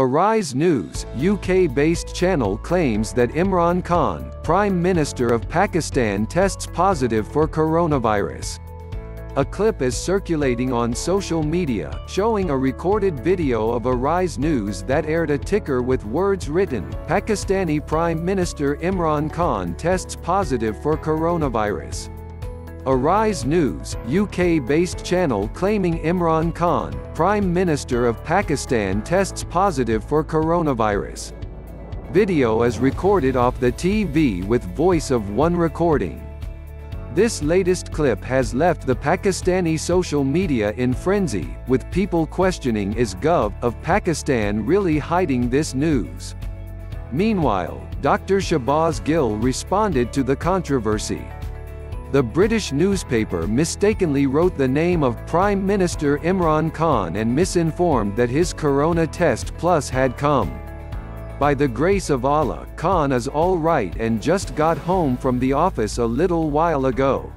Arise News, UK-based channel claims that Imran Khan, Prime Minister of Pakistan tests positive for coronavirus. A clip is circulating on social media, showing a recorded video of Arise News that aired a ticker with words written, Pakistani Prime Minister Imran Khan tests positive for coronavirus. Arise News, UK-based channel claiming Imran Khan, Prime Minister of Pakistan tests positive for coronavirus. Video is recorded off the TV with voice of one recording. This latest clip has left the Pakistani social media in frenzy, with people questioning is Gov. of Pakistan really hiding this news? Meanwhile, Dr. Shahbaz Gill responded to the controversy. The British newspaper mistakenly wrote the name of Prime Minister Imran Khan and misinformed that his corona test plus had come. By the grace of Allah, Khan is all right and just got home from the office a little while ago.